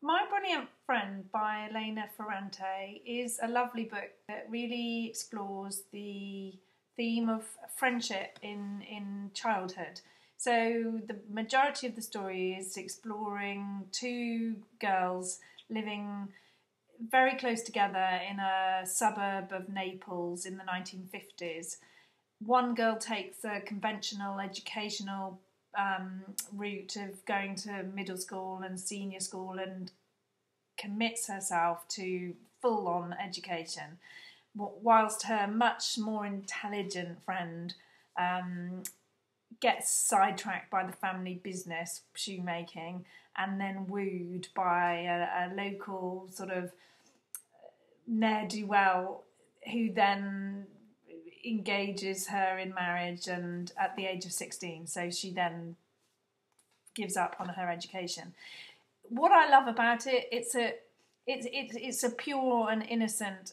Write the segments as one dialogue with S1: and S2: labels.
S1: My Brilliant Friend by Elena Ferrante is a lovely book that really explores the theme of friendship in, in childhood. So, the majority of the story is exploring two girls living very close together in a suburb of Naples in the 1950s. One girl takes a conventional educational um, route of going to middle school and senior school and commits herself to full on education, whilst her much more intelligent friend um, gets sidetracked by the family business, shoemaking, and then wooed by a, a local sort of ne'er do well who then engages her in marriage and at the age of 16 so she then gives up on her education. What i love about it it's a it's it's, it's a pure and innocent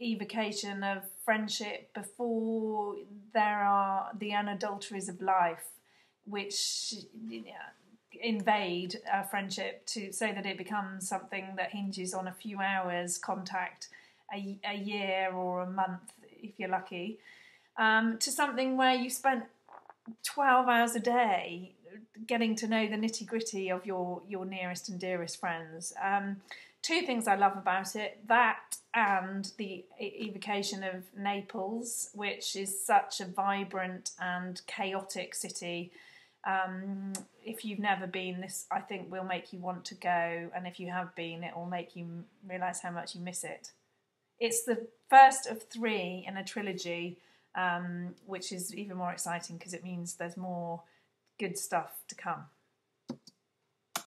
S1: evocation of friendship before there are the unadulteries of life which invade a friendship to so that it becomes something that hinges on a few hours contact a, a year or a month if you're lucky, um, to something where you spent 12 hours a day getting to know the nitty gritty of your, your nearest and dearest friends. Um, two things I love about it that and the evocation of Naples, which is such a vibrant and chaotic city. Um, if you've never been, this I think will make you want to go, and if you have been, it will make you realise how much you miss it. It's the first of three in a trilogy, um, which is even more exciting because it means there's more good stuff to come.